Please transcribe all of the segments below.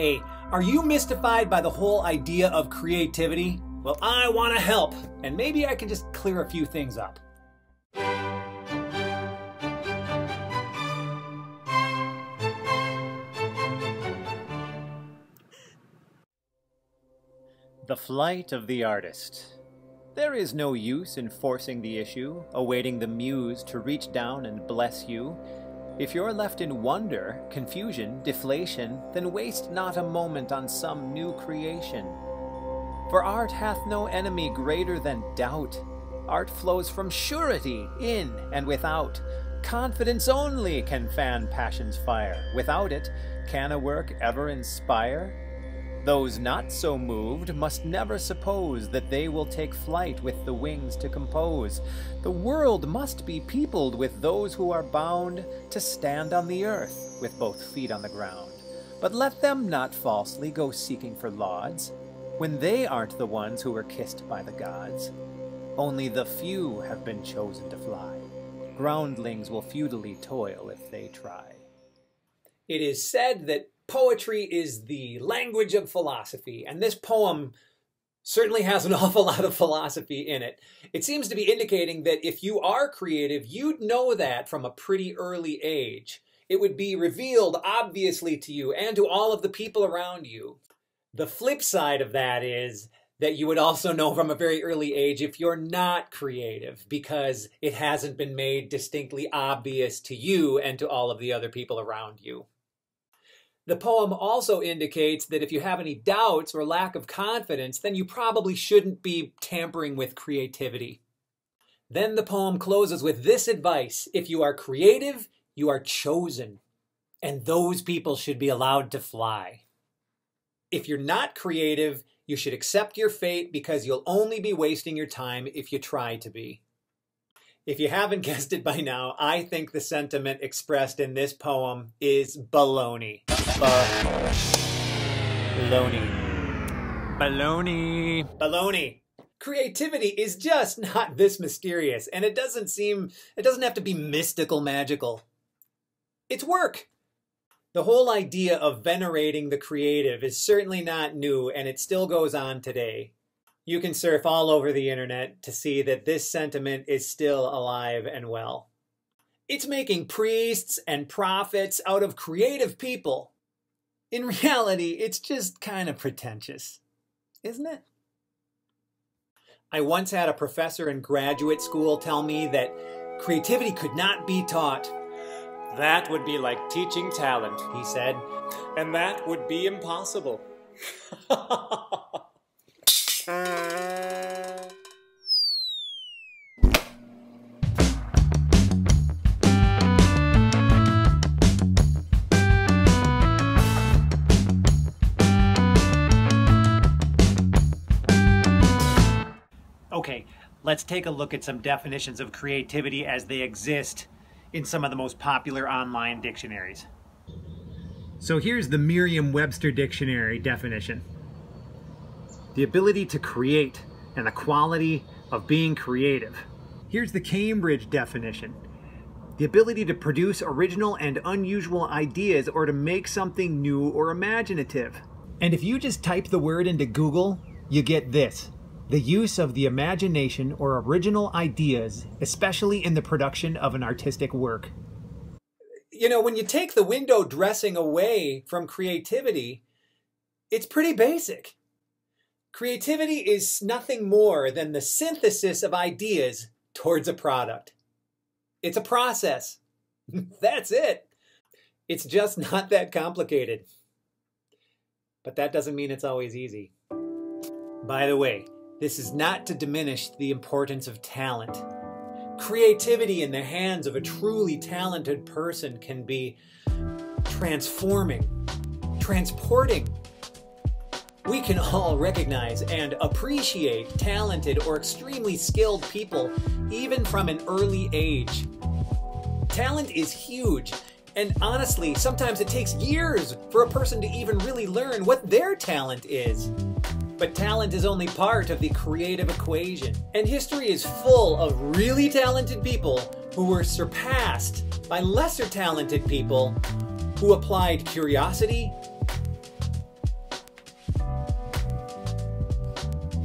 Hey, are you mystified by the whole idea of creativity? Well, I want to help, and maybe I can just clear a few things up. The Flight of the Artist. There is no use in forcing the issue, awaiting the muse to reach down and bless you. If you're left in wonder, confusion, deflation, then waste not a moment on some new creation. For art hath no enemy greater than doubt. Art flows from surety, in and without. Confidence only can fan passion's fire. Without it, can a work ever inspire? Those not so moved must never suppose that they will take flight with the wings to compose. The world must be peopled with those who are bound to stand on the earth with both feet on the ground. But let them not falsely go seeking for lauds, when they aren't the ones who were kissed by the gods. Only the few have been chosen to fly. Groundlings will futilely toil if they try. It is said that poetry is the language of philosophy, and this poem certainly has an awful lot of philosophy in it. It seems to be indicating that if you are creative, you'd know that from a pretty early age. It would be revealed obviously to you and to all of the people around you. The flip side of that is that you would also know from a very early age if you're not creative because it hasn't been made distinctly obvious to you and to all of the other people around you. The poem also indicates that if you have any doubts or lack of confidence, then you probably shouldn't be tampering with creativity. Then the poem closes with this advice If you are creative, you are chosen, and those people should be allowed to fly. If you're not creative, you should accept your fate because you'll only be wasting your time if you try to be. If you haven't guessed it by now, I think the sentiment expressed in this poem is baloney. Baloney. Baloney. Baloney. Creativity is just not this mysterious, and it doesn't seem, it doesn't have to be mystical magical. It's work. The whole idea of venerating the creative is certainly not new, and it still goes on today. You can surf all over the internet to see that this sentiment is still alive and well. It's making priests and prophets out of creative people. In reality, it's just kind of pretentious, isn't it? I once had a professor in graduate school tell me that creativity could not be taught. That would be like teaching talent, he said. And that would be impossible. Okay, let's take a look at some definitions of creativity as they exist in some of the most popular online dictionaries. So here's the Merriam-Webster dictionary definition. The ability to create and the quality of being creative. Here's the Cambridge definition. The ability to produce original and unusual ideas or to make something new or imaginative. And if you just type the word into Google, you get this. The use of the imagination or original ideas, especially in the production of an artistic work. You know, when you take the window dressing away from creativity, it's pretty basic. Creativity is nothing more than the synthesis of ideas towards a product. It's a process. That's it. It's just not that complicated. But that doesn't mean it's always easy. By the way, this is not to diminish the importance of talent. Creativity in the hands of a truly talented person can be transforming, transporting. We can all recognize and appreciate talented or extremely skilled people even from an early age. Talent is huge, and honestly, sometimes it takes years for a person to even really learn what their talent is. But talent is only part of the creative equation. And history is full of really talented people who were surpassed by lesser talented people who applied curiosity,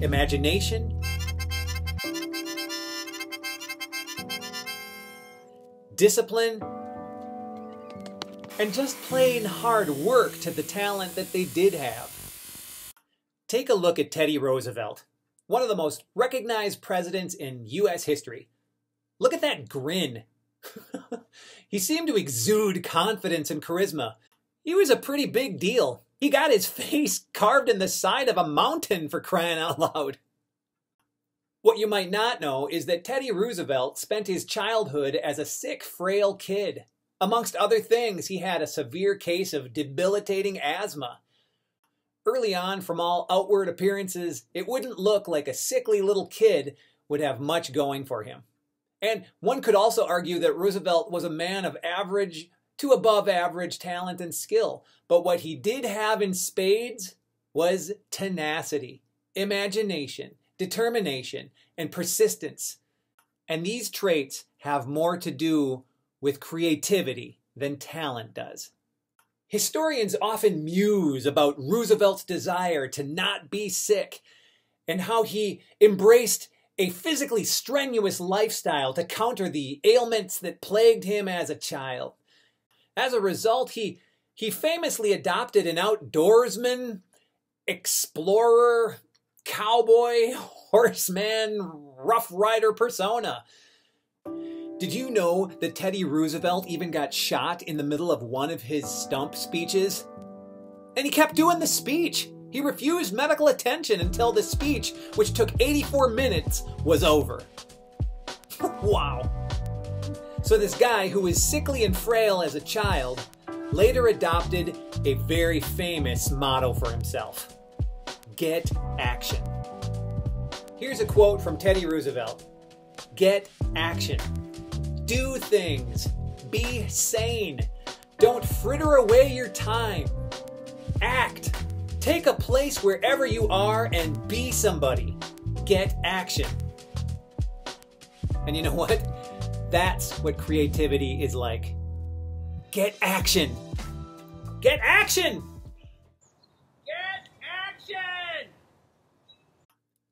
imagination, discipline, and just plain hard work to the talent that they did have. Take a look at Teddy Roosevelt, one of the most recognized presidents in U.S. history. Look at that grin. he seemed to exude confidence and charisma. He was a pretty big deal. He got his face carved in the side of a mountain for crying out loud. What you might not know is that Teddy Roosevelt spent his childhood as a sick, frail kid. Amongst other things, he had a severe case of debilitating asthma. Early on, from all outward appearances, it wouldn't look like a sickly little kid would have much going for him. And one could also argue that Roosevelt was a man of average to above average talent and skill. But what he did have in spades was tenacity, imagination, determination, and persistence. And these traits have more to do with creativity than talent does. Historians often muse about Roosevelt's desire to not be sick and how he embraced a physically strenuous lifestyle to counter the ailments that plagued him as a child. As a result, he, he famously adopted an outdoorsman, explorer, cowboy, horseman, rough rider persona. Did you know that Teddy Roosevelt even got shot in the middle of one of his stump speeches? And he kept doing the speech. He refused medical attention until the speech, which took 84 minutes, was over. wow. So, this guy who was sickly and frail as a child later adopted a very famous motto for himself get action. Here's a quote from Teddy Roosevelt Get action. Do things. Be sane. Don't fritter away your time. Act. Take a place wherever you are and be somebody. Get action. And you know what? That's what creativity is like. Get action. Get action! Get action.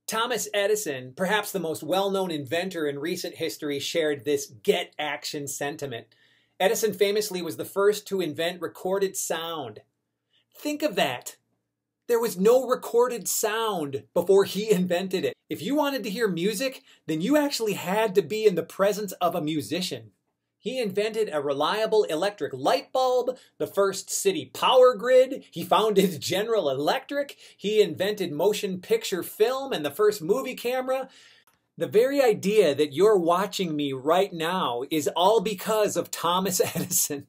Thomas Edison, perhaps the most well known inventor in recent history, shared this get action sentiment. Edison famously was the first to invent recorded sound. Think of that. There was no recorded sound before he invented it. If you wanted to hear music, then you actually had to be in the presence of a musician. He invented a reliable electric light bulb, the first city power grid. He founded General Electric. He invented motion picture film and the first movie camera. The very idea that you're watching me right now is all because of Thomas Edison.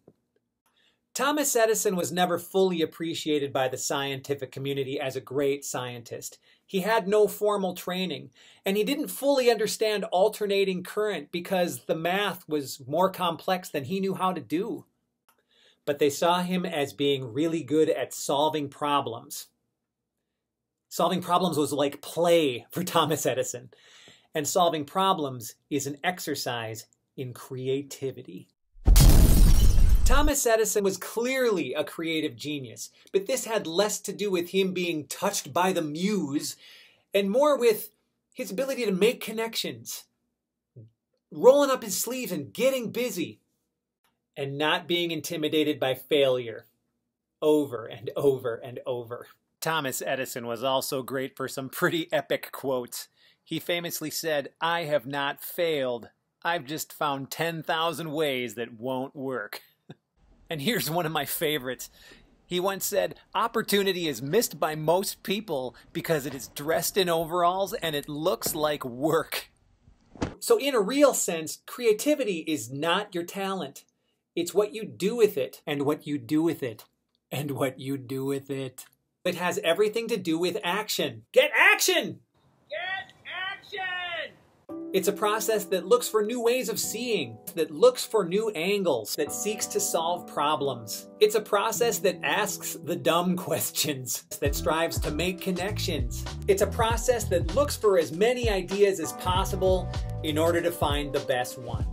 Thomas Edison was never fully appreciated by the scientific community as a great scientist. He had no formal training, and he didn't fully understand alternating current because the math was more complex than he knew how to do. But they saw him as being really good at solving problems. Solving problems was like play for Thomas Edison, and solving problems is an exercise in creativity. Thomas Edison was clearly a creative genius, but this had less to do with him being touched by the muse and more with his ability to make connections, rolling up his sleeves and getting busy, and not being intimidated by failure over and over and over. Thomas Edison was also great for some pretty epic quotes. He famously said, I have not failed. I've just found 10,000 ways that won't work. And here's one of my favorites. He once said, Opportunity is missed by most people because it is dressed in overalls and it looks like work. So, in a real sense, creativity is not your talent. It's what you do with it, and what you do with it, and what you do with it. It has everything to do with action. Get action! It's a process that looks for new ways of seeing, that looks for new angles, that seeks to solve problems. It's a process that asks the dumb questions, that strives to make connections. It's a process that looks for as many ideas as possible in order to find the best one.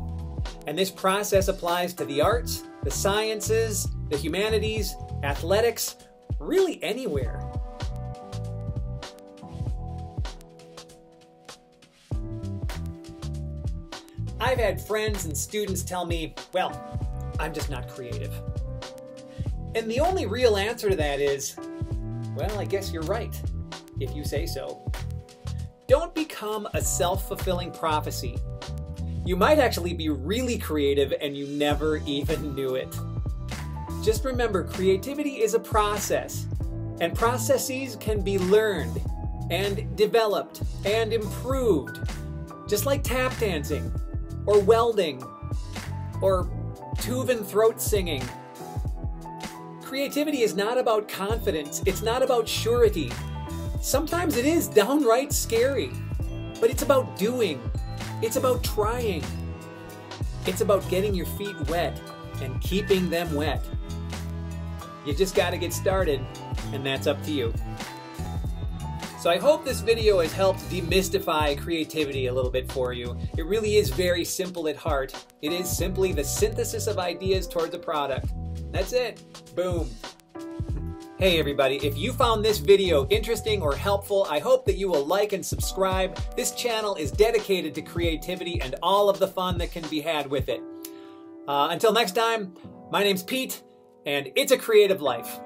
And this process applies to the arts, the sciences, the humanities, athletics, really anywhere. I've had friends and students tell me, well, I'm just not creative. And the only real answer to that is, well, I guess you're right, if you say so. Don't become a self fulfilling prophecy. You might actually be really creative and you never even knew it. Just remember, creativity is a process, and processes can be learned and developed and improved, just like tap dancing, or welding, or Tuvan throat singing. Creativity is not about confidence, it's not about surety. Sometimes it is downright scary, but it's about doing, it's about trying, it's about getting your feet wet and keeping them wet. You just got to get started, and that's up to you. So I hope this video has helped demystify creativity a little bit for you. It really is very simple at heart. It is simply the synthesis of ideas towards a product. That's it. Boom. Hey everybody, if you found this video interesting or helpful, I hope that you will like and subscribe. This channel is dedicated to creativity and all of the fun that can be had with it. Uh, until next time, my name's Pete, and it's a creative life.